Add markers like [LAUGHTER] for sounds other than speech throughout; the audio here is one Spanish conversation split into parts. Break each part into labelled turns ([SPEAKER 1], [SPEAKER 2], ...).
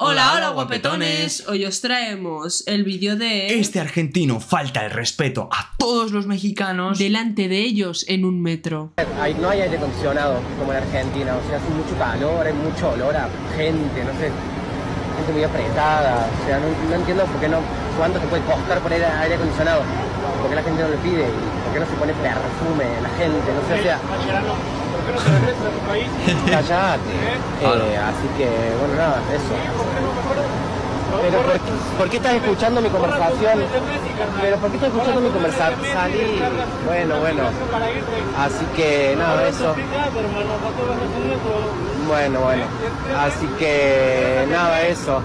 [SPEAKER 1] Hola, hola, guapetones. Hoy os traemos el vídeo de.
[SPEAKER 2] Este argentino falta el respeto a todos los mexicanos.
[SPEAKER 1] Delante de ellos en un metro.
[SPEAKER 3] Hay- no hay aire acondicionado como en Argentina, o sea, hace mucho calor, hay mucho olor a gente, no sé, gente muy apretada, o sea, no, no entiendo por qué no, cuánto te puede costar poner aire acondicionado, por qué la gente no lo pide, y por qué no se pone perfume la gente, no sé, o sea... Callate. Eh, así que, bueno, nada, eso. Pero ¿por qué, por qué estás escuchando mi conversación? Pero ¿por qué estás escuchando mi conversación? Salí. Bueno, bueno. Así que nada, eso. Bueno, bueno. Así que nada, eso.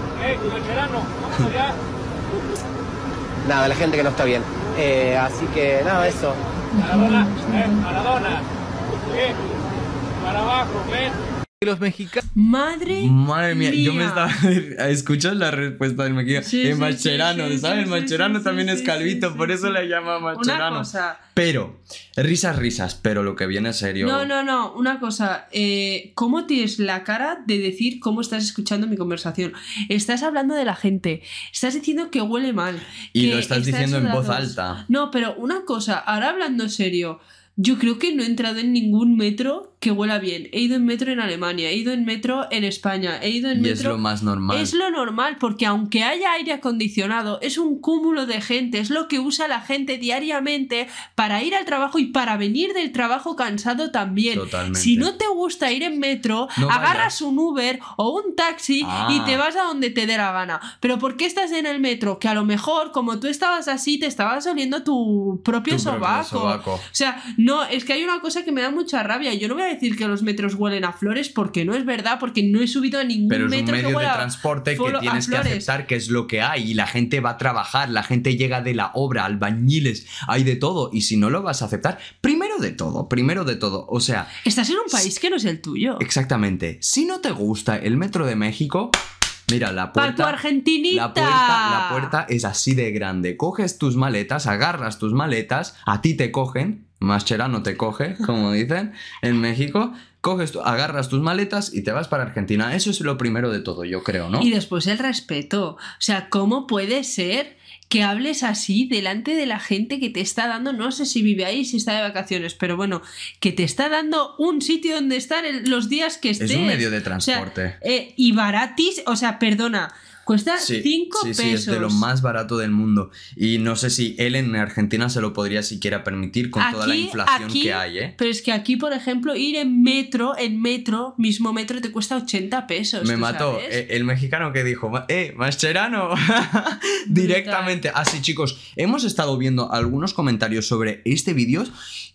[SPEAKER 3] Nada, la gente que no está bien. Eh, así que nada, eso.
[SPEAKER 4] Los mexicanos
[SPEAKER 1] Madre.
[SPEAKER 2] Madre mía, yo me estaba. [LAUGHS] ¿Escuchas la respuesta del mexicano?
[SPEAKER 1] Sí, sí,
[SPEAKER 2] Mascherano,
[SPEAKER 1] sí, sí,
[SPEAKER 2] ¿sabes?
[SPEAKER 1] sí,
[SPEAKER 2] Mascherano
[SPEAKER 1] sí,
[SPEAKER 2] también
[SPEAKER 1] sí,
[SPEAKER 2] es calvito,
[SPEAKER 1] sí,
[SPEAKER 2] por eso
[SPEAKER 1] sí.
[SPEAKER 2] le llama
[SPEAKER 1] Una cosa.
[SPEAKER 2] Pero, risas, risas, pero lo que viene serio.
[SPEAKER 1] No, no, no, una cosa. eh, ¿Cómo tienes la cara de decir cómo estás escuchando mi conversación? Estás hablando de la gente. Estás diciendo que huele mal.
[SPEAKER 2] Y
[SPEAKER 1] que
[SPEAKER 2] lo estás
[SPEAKER 1] está
[SPEAKER 2] diciendo en voz alta.
[SPEAKER 1] No, pero una cosa, ahora hablando serio, yo creo que no he entrado en ningún metro que huela bien. He ido en metro en Alemania, he ido en metro en España, he ido en
[SPEAKER 2] Y
[SPEAKER 1] metro.
[SPEAKER 2] es lo más normal.
[SPEAKER 1] Es lo normal, porque aunque haya aire acondicionado, es un cúmulo de gente, es lo que usa la gente diariamente para ir al trabajo y para venir del trabajo cansado también.
[SPEAKER 2] Totalmente.
[SPEAKER 1] Si no te gusta ir en metro,
[SPEAKER 2] No
[SPEAKER 1] agarras
[SPEAKER 2] vayas.
[SPEAKER 1] un Uber o un taxi
[SPEAKER 2] Ah.
[SPEAKER 1] y te vas a donde te dé la gana. Pero ¿por qué estás en el metro? Que a lo mejor, como tú estabas así, te estabas oliendo tu propio
[SPEAKER 2] Tu propio
[SPEAKER 1] sobaco.
[SPEAKER 2] sobaco.
[SPEAKER 1] O sea, no, es que hay una cosa que me da mucha rabia. Yo no voy a decir que los metros huelen a flores porque no es verdad, porque no he subido a ningún
[SPEAKER 2] Pero es un
[SPEAKER 1] metro
[SPEAKER 2] medio de
[SPEAKER 1] huela
[SPEAKER 2] transporte que tienes que aceptar que es lo que hay y la gente va a trabajar, la gente llega de la obra, albañiles, hay de todo y si no lo vas a aceptar, primero de todo, primero de todo, o sea,
[SPEAKER 1] Estás en un país que no es el tuyo.
[SPEAKER 2] exactamente, si no te gusta el metro de México, mira, la puerta...
[SPEAKER 1] argentinita.
[SPEAKER 2] La puerta, la puerta es así de grande. Coges tus maletas, agarras tus maletas, a ti te cogen, Mascherano te coge, como dicen en México, coges, agarras tus maletas y te vas para Argentina. Eso es lo primero de todo, yo creo, ¿no?
[SPEAKER 1] Y después el respeto. O sea, ¿cómo puede ser que hables así delante de la gente que te está dando, no sé si vive ahí, si está de vacaciones, pero bueno, que te está dando un sitio donde estar en los días que estés?
[SPEAKER 2] Es un medio de
[SPEAKER 1] O sea,
[SPEAKER 2] transporte.
[SPEAKER 1] eh, y baratis, o sea, perdona, cuesta
[SPEAKER 2] Sí,
[SPEAKER 1] 5
[SPEAKER 2] sí,
[SPEAKER 1] pesos.
[SPEAKER 2] sí, es de lo más barato del mundo. Y no sé si él en Argentina se lo podría siquiera permitir con toda la inflación
[SPEAKER 1] aquí-
[SPEAKER 2] que hay, ¿eh?
[SPEAKER 1] Pero es que aquí, por ejemplo, ir en metro, en metro, mismo metro, te cuesta 80 pesos.
[SPEAKER 2] Me
[SPEAKER 1] ¿tú
[SPEAKER 2] mató
[SPEAKER 1] sabes?
[SPEAKER 2] eh, el mexicano que dijo, eh, Mascherano, [LAUGHS] directamente. Así chicos, hemos estado viendo algunos comentarios sobre este vídeo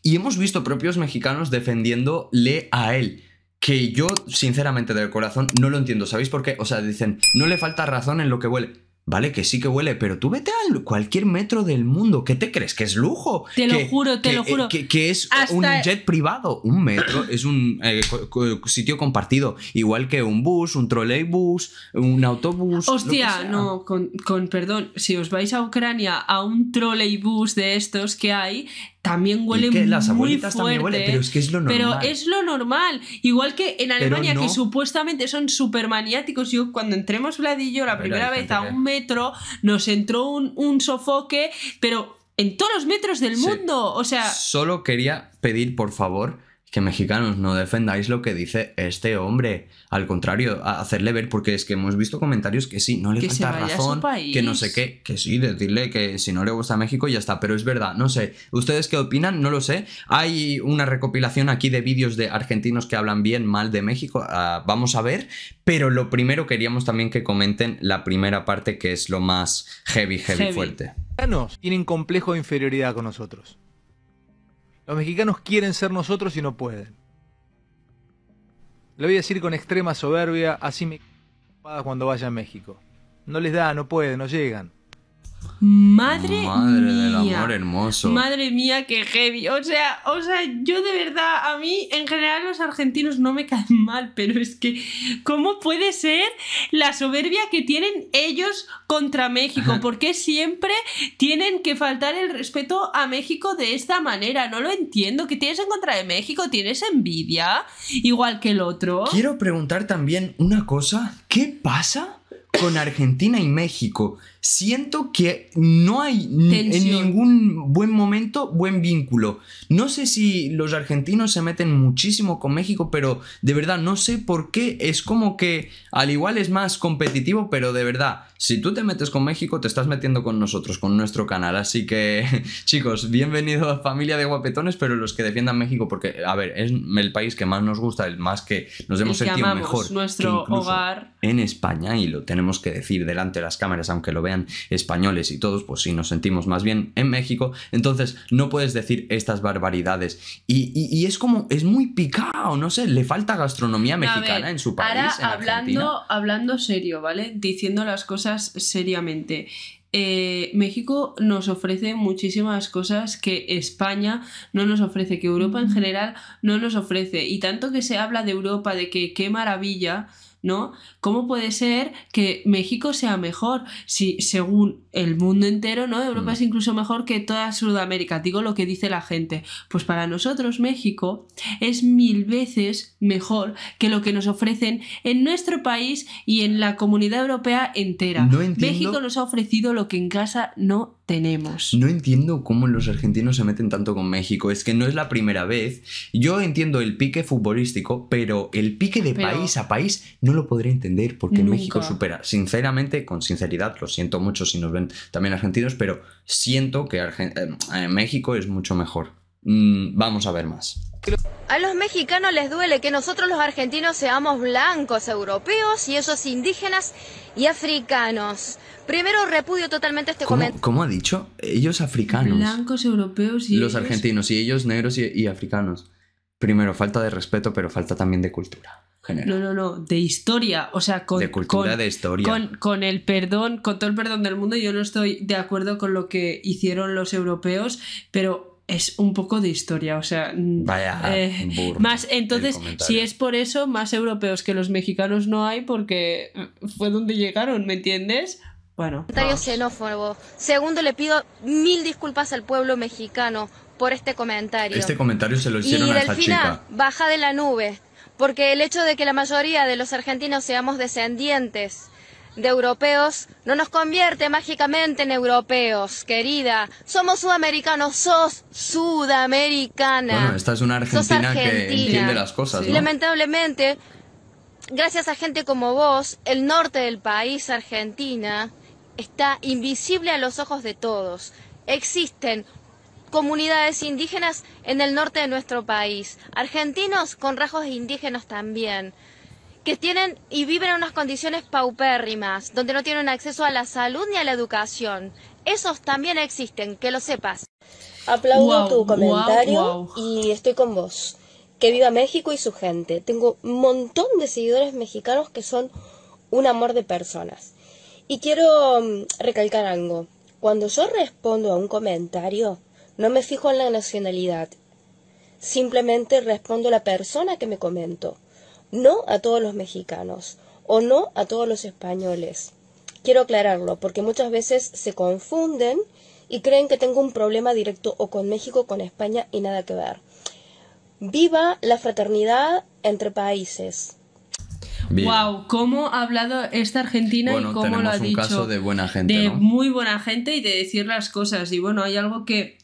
[SPEAKER 2] y hemos visto propios mexicanos defendiéndole a él. Que yo, sinceramente, del corazón, no lo entiendo. ¿Sabéis por qué? O sea, dicen, no le falta razón en lo que huele. Vale, que sí que huele, pero tú vete a cualquier metro del mundo. ¿Qué te crees? ¿Que es lujo?
[SPEAKER 1] Te lo juro, te
[SPEAKER 2] que-
[SPEAKER 1] lo juro.
[SPEAKER 2] Que, que es
[SPEAKER 1] Hasta-
[SPEAKER 2] un jet privado. Un metro [COUGHS] es un eh, sitio compartido. Igual que un bus, un trolleybus, un autobús.
[SPEAKER 1] Hostia, no, con, con perdón, si os vais a Ucrania a un trolleybús de estos que hay, también huele
[SPEAKER 2] ¿Y qué?
[SPEAKER 1] muy
[SPEAKER 2] Las abuelitas
[SPEAKER 1] fuerte.
[SPEAKER 2] también huelen, pero es que es lo normal.
[SPEAKER 1] Pero es lo normal. Igual que en Alemania,
[SPEAKER 2] no.
[SPEAKER 1] que supuestamente son súper maniáticos. Yo, cuando entremos Vlad y yo la
[SPEAKER 2] Pero
[SPEAKER 1] primera vez a
[SPEAKER 2] que-
[SPEAKER 1] un metro, nos entró un, un sofoque, pero en todos los metros del
[SPEAKER 2] Sí.
[SPEAKER 1] mundo. O sea,
[SPEAKER 2] Solo quería pedir, por favor, que mexicanos no defendáis lo que dice este hombre. Al contrario, a hacerle ver, porque es que hemos visto comentarios que sí, no le
[SPEAKER 1] Que
[SPEAKER 2] falta razón, que no sé qué, que sí, decirle que si no le gusta México ya está, pero es verdad, no sé. ¿Ustedes qué opinan? No lo sé. Hay una recopilación aquí de vídeos de argentinos que hablan bien, mal de México, ah, vamos a ver, pero lo primero queríamos también que comenten la primera parte que es lo más heavy, heavy,
[SPEAKER 1] Heavy.
[SPEAKER 2] fuerte.
[SPEAKER 4] mexicanos tienen complejo de inferioridad con nosotros. Los mexicanos quieren ser nosotros y no pueden. Lo voy a decir con extrema soberbia, así me cuando vaya a México. No les da, no pueden, no llegan.
[SPEAKER 1] Madre,
[SPEAKER 2] Madre del
[SPEAKER 1] mía.
[SPEAKER 2] amor hermoso.
[SPEAKER 1] Madre mía, qué heavy. O sea, o sea, yo de verdad, a mí en general los argentinos no me caen mal, pero es que, ¿cómo puede ser la soberbia que tienen ellos contra México? ¿Por qué siempre tienen que faltar el respeto a México de esta manera? No lo entiendo. ¿Qué tienes en contra de México? ¿Tienes envidia? Igual que el otro.
[SPEAKER 2] Quiero preguntar también una cosa. ¿Qué pasa con Argentina y México. Siento que no hay en ningún buen momento buen vínculo. No sé si los argentinos se meten muchísimo con México, pero de verdad no sé por qué. Es como que al igual es más competitivo, pero de verdad, si tú te metes con México, te estás metiendo con nosotros, con nuestro canal. Así que, [LAUGHS] chicos, bienvenido a familia de guapetones, pero los que defiendan México, porque, a ver, es el país que más nos gusta, el más que nos hemos
[SPEAKER 1] El que
[SPEAKER 2] sentido
[SPEAKER 1] amamos,
[SPEAKER 2] mejor.
[SPEAKER 1] nuestro hogar.
[SPEAKER 2] En España, y lo tenemos que decir delante de las cámaras, aunque lo vean españoles y todos, pues sí, nos sentimos más bien en México. Entonces, no puedes decir estas barbaridades. Y, y- y es como, es muy picado, no sé, le falta gastronomía mexicana
[SPEAKER 1] ver,
[SPEAKER 2] en su país.
[SPEAKER 1] Ahora
[SPEAKER 2] en
[SPEAKER 1] hablando, hablando serio, ¿vale? Diciendo las cosas seriamente. Eh, México nos ofrece muchísimas cosas que España no nos ofrece, que Europa en general no nos ofrece. Y tanto que se habla de Europa, de que qué maravilla, ¿no? ¿Cómo puede ser que México sea mejor si según el mundo entero, ¿no? Europa
[SPEAKER 2] Mm.
[SPEAKER 1] es incluso mejor que toda Sudamérica, digo lo que dice la gente. Pues para nosotros México es mil veces mejor que lo que nos ofrecen en nuestro país y en la comunidad europea entera.
[SPEAKER 2] No entiendo-
[SPEAKER 1] México nos ha ofrecido lo que en casa no tenemos.
[SPEAKER 2] No entiendo cómo los argentinos se meten tanto con México. Es que no es la primera vez. Yo entiendo el pique futbolístico, pero el pique de
[SPEAKER 1] Pero-
[SPEAKER 2] país a país no lo podré entender porque
[SPEAKER 1] Nunca.
[SPEAKER 2] México supera. Sinceramente, con sinceridad, lo siento mucho si nos ven también argentinos, pero siento que Argen- eh, eh, México es mucho mejor. Mm, vamos a ver más.
[SPEAKER 5] A los mexicanos les duele que nosotros los argentinos seamos blancos, europeos y ellos indígenas y africanos. Primero repudio totalmente este
[SPEAKER 2] ¿Cómo,
[SPEAKER 5] comentario.
[SPEAKER 2] cómo ha dicho? Ellos africanos.
[SPEAKER 1] Blancos europeos y
[SPEAKER 2] los
[SPEAKER 1] ellos-
[SPEAKER 2] argentinos y ellos negros y, y africanos. Primero, falta de respeto, pero falta también de cultura. General.
[SPEAKER 1] No, no, no, de historia, o sea, con,
[SPEAKER 2] de cultura,
[SPEAKER 1] con-
[SPEAKER 2] de historia.
[SPEAKER 1] Con, con el perdón, con todo el perdón del mundo, yo no estoy de acuerdo con lo que hicieron los europeos, pero es un poco de historia, o sea, mm,
[SPEAKER 2] Vaya,
[SPEAKER 1] eh,
[SPEAKER 2] burro
[SPEAKER 1] más entonces,
[SPEAKER 2] comentario.
[SPEAKER 1] si es por eso, más europeos que los mexicanos no hay porque fue donde llegaron, ¿me entiendes? Bueno, vamos.
[SPEAKER 5] xenófobo. Segundo, le pido mil disculpas al pueblo mexicano por este comentario.
[SPEAKER 2] Este comentario se lo
[SPEAKER 5] y
[SPEAKER 2] hicieron a esta
[SPEAKER 5] Delfina,
[SPEAKER 2] chica.
[SPEAKER 5] baja de la nube, porque el hecho de que la mayoría de los argentinos seamos descendientes de europeos no nos convierte mágicamente en europeos, querida. Somos sudamericanos, sos sudamericana.
[SPEAKER 2] Bueno, esta es una argentina, que entiende las cosas,
[SPEAKER 1] Sí.
[SPEAKER 5] Lamentablemente, gracias a gente como vos, el norte del país, Argentina, está invisible a los ojos de todos. Existen comunidades indígenas en el norte de nuestro país, argentinos con rasgos indígenas también, que tienen y viven en unas condiciones paupérrimas, donde no tienen acceso a la salud ni a la educación. Esos también existen, que lo sepas.
[SPEAKER 6] Aplaudo tu comentario y estoy con vos. Que viva México y su gente. Tengo un montón de seguidores mexicanos que son un amor de personas. Y quiero mm, recalcar algo. Cuando yo respondo a un comentario, no me fijo en la nacionalidad. Simplemente respondo a la persona que me comento. No a todos los mexicanos o no a todos los españoles. Quiero aclararlo porque muchas veces se confunden y creen que tengo un problema directo o con México o con España y nada que ver. Viva la fraternidad entre países.
[SPEAKER 2] Bien.
[SPEAKER 1] Wow, cómo ha hablado esta Argentina
[SPEAKER 2] Bueno,
[SPEAKER 1] y cómo lo
[SPEAKER 2] tenemos
[SPEAKER 1] ha
[SPEAKER 2] un
[SPEAKER 1] dicho.
[SPEAKER 2] caso de buena gente,
[SPEAKER 1] de
[SPEAKER 2] ¿no?
[SPEAKER 1] muy buena gente y de decir las cosas. Y bueno, hay algo que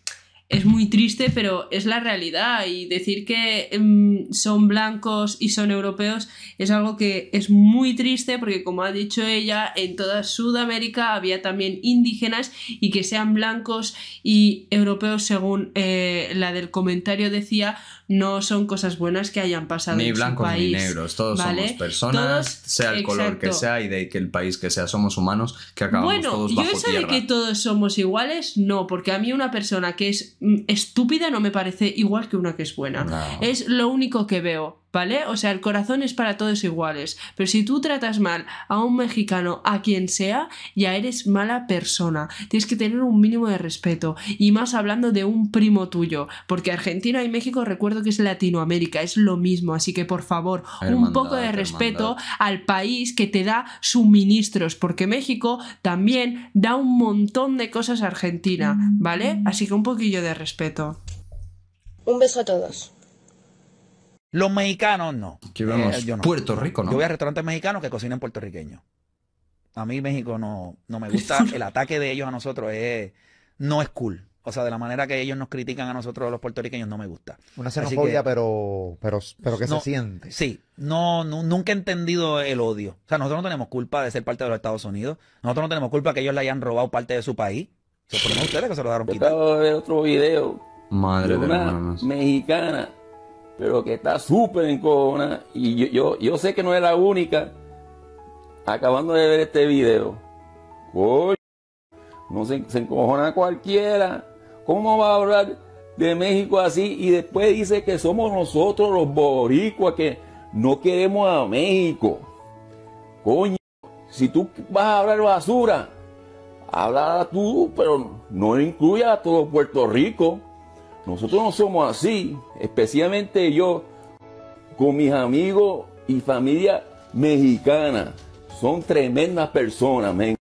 [SPEAKER 1] es muy triste, pero es la realidad. Y decir que mm, son blancos y son europeos es algo que es muy triste porque, como ha dicho ella, en toda Sudamérica había también indígenas y que sean blancos y europeos, según eh, la del comentario decía, no son cosas buenas que hayan pasado
[SPEAKER 2] Ni
[SPEAKER 1] en su
[SPEAKER 2] blancos ni
[SPEAKER 1] país,
[SPEAKER 2] negros, todos
[SPEAKER 1] ¿vale?
[SPEAKER 2] somos personas,
[SPEAKER 1] Todos-
[SPEAKER 2] sea el color que sea y de que el país que sea, somos humanos que acabamos
[SPEAKER 1] Bueno,
[SPEAKER 2] todos
[SPEAKER 1] yo
[SPEAKER 2] bajo
[SPEAKER 1] eso
[SPEAKER 2] tierra.
[SPEAKER 1] de que todos somos iguales, no, porque a mí una persona que es mm, estúpida no me parece igual que una que es buena.
[SPEAKER 2] No.
[SPEAKER 1] Es lo único que veo, ¿vale? O sea, el corazón es para todos iguales. Pero si tú tratas mal a un mexicano, a quien sea, ya eres mala persona. Tienes que tener un mínimo de respeto. Y más hablando de un primo tuyo. Porque Argentina y México recuerdo que es Latinoamérica, es lo mismo. Así que por favor, un poco de respeto
[SPEAKER 2] hermandad.
[SPEAKER 1] al país que te da suministros, porque México también da un montón de cosas a Argentina, ¿vale? Así que un poquillo de respeto.
[SPEAKER 6] Un beso a todos.
[SPEAKER 7] Los mexicanos no.
[SPEAKER 2] Aquí vemos
[SPEAKER 7] Eh, yo no.
[SPEAKER 2] Puerto Rico, ¿no?
[SPEAKER 7] Yo voy a restaurantes mexicanos que cocinan puertorriqueños. A mí México no, no me gusta. [LAUGHS] El ataque de ellos a nosotros es, no es cool. O sea, de la manera que ellos nos critican a nosotros los puertorriqueños no me gusta.
[SPEAKER 8] Una xenofobia,
[SPEAKER 7] que-
[SPEAKER 8] pero, pero, pero que
[SPEAKER 7] No,
[SPEAKER 8] se siente.
[SPEAKER 7] Sí, no, nu- nunca he entendido el odio. O sea, nosotros no tenemos culpa de ser parte de los Estados Unidos. Nosotros no tenemos culpa que ellos le hayan robado parte de su país. Se de ustedes que se lo dejaron
[SPEAKER 9] Yo
[SPEAKER 7] quitar.
[SPEAKER 9] acabo de ver otro video
[SPEAKER 2] Madre
[SPEAKER 9] de
[SPEAKER 2] de
[SPEAKER 9] una
[SPEAKER 2] hermanos.
[SPEAKER 9] mexicana, pero que está súper encojona. Y yo, yo, yo sé que no es la única. Acabando de ver este video. Coño, no se, se encojona cualquiera. ¿Cómo va a hablar de México así? Y después dice que somos nosotros los boricuas que no queremos a México. Coño, si tú vas a hablar basura, habla tú, pero no incluya a todo Puerto Rico. Nosotros no somos así, especialmente yo con mis amigos y familia mexicana. Son tremendas personas.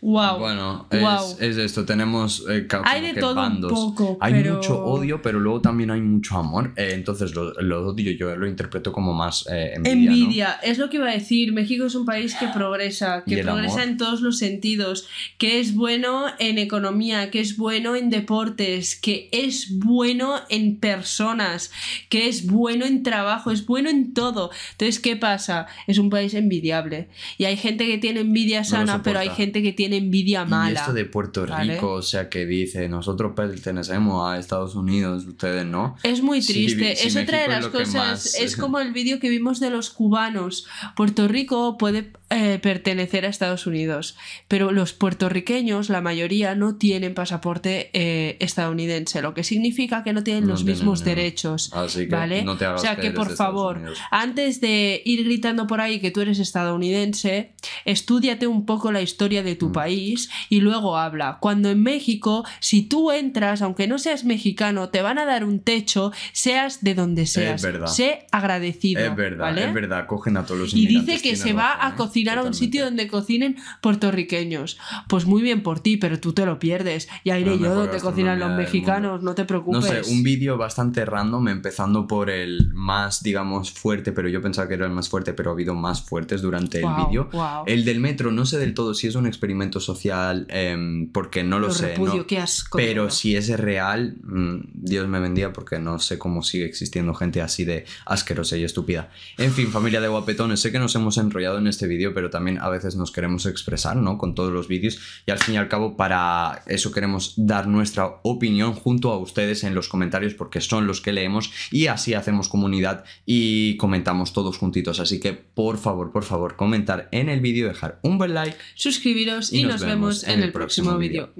[SPEAKER 1] Wow.
[SPEAKER 2] Bueno, es,
[SPEAKER 1] Wow.
[SPEAKER 2] es esto, tenemos eh,
[SPEAKER 1] Hay de
[SPEAKER 2] que
[SPEAKER 1] todo un
[SPEAKER 2] bandos.
[SPEAKER 1] poco,
[SPEAKER 2] Hay
[SPEAKER 1] pero-
[SPEAKER 2] mucho odio, pero luego también hay mucho amor. Eh, entonces lo, lo odio yo lo interpreto como más eh, envidia. ¿no?
[SPEAKER 1] Envidia, es lo que iba a decir. México es un país que [GASPS] progresa, que progresa
[SPEAKER 2] amor.
[SPEAKER 1] en todos los sentidos, que es bueno en economía, que es bueno en deportes, que es bueno en personas, que es bueno en trabajo, es bueno en todo. Entonces, ¿qué pasa? Es un país envidiable. Y hay gente que tiene envidia sana, pero hay gente que tiene envidia
[SPEAKER 2] Y
[SPEAKER 1] mala.
[SPEAKER 2] esto de Puerto
[SPEAKER 1] ¿vale?
[SPEAKER 2] Rico, o sea, que dice, nosotros pertenecemos a Estados Unidos, ustedes no.
[SPEAKER 1] Es muy triste.
[SPEAKER 2] sí,
[SPEAKER 1] es otra de
[SPEAKER 2] México
[SPEAKER 1] las cosas.
[SPEAKER 2] más-
[SPEAKER 1] Es como el vídeo que vimos de los cubanos. Puerto Rico puede eh, pertenecer a Estados Unidos, pero los puertorriqueños, la mayoría, no tienen pasaporte eh, estadounidense, lo que significa que no tienen
[SPEAKER 2] No
[SPEAKER 1] los
[SPEAKER 2] tienen,
[SPEAKER 1] mismos
[SPEAKER 2] no.
[SPEAKER 1] derechos.
[SPEAKER 2] Así que
[SPEAKER 1] ¿Vale?
[SPEAKER 2] no te hagas
[SPEAKER 1] o sea
[SPEAKER 2] que
[SPEAKER 1] por favor, antes de ir gritando por ahí que tú eres estadounidense, estúdiate un poco la historia de
[SPEAKER 2] Mm.
[SPEAKER 1] tu país y luego habla. Cuando en México, si tú entras, aunque no seas mexicano, te van a dar un techo, seas de donde seas.
[SPEAKER 2] verdad.
[SPEAKER 1] Sé agradecido.
[SPEAKER 2] Es verdad,
[SPEAKER 1] ¿vale?
[SPEAKER 2] es verdad, cogen a todos los
[SPEAKER 1] Y dice que se va
[SPEAKER 2] razón,
[SPEAKER 1] a
[SPEAKER 2] ¿eh?
[SPEAKER 1] Cocinar a un sitio donde cocinen puertorriqueños. Pues muy bien por ti, pero tú te lo pierdes. Ya iré yo donde cocinan los mexicanos, no te
[SPEAKER 2] No
[SPEAKER 1] preocupes.
[SPEAKER 2] sé, un vídeo bastante random, empezando por el más, digamos, fuerte, pero yo pensaba que era el más fuerte, pero ha habido más fuertes durante el vídeo. El del metro, no sé del todo si es un experimento social, em, porque no lo,
[SPEAKER 1] Lo
[SPEAKER 2] sé.
[SPEAKER 1] repudio,
[SPEAKER 2] ¿no?
[SPEAKER 1] qué asco, de
[SPEAKER 2] Pero si es real, mm, Dios me bendiga, porque no sé cómo sigue existiendo gente así de asquerosa y estúpida. En fin, familia de guapetones, sé que nos hemos enrollado en este vídeo, pero también a veces nos queremos expresar, ¿no? Con todos los vídeos. Y al fin y al cabo, para eso queremos dar nuestra opinión junto a ustedes en los comentarios, porque son los que leemos y así hacemos comunidad y comentamos todos juntitos. Así que, por favor, por favor, comentar en el vídeo, dejar un buen like.
[SPEAKER 1] Suscribiros y, nos, vemos en el próximo vídeo.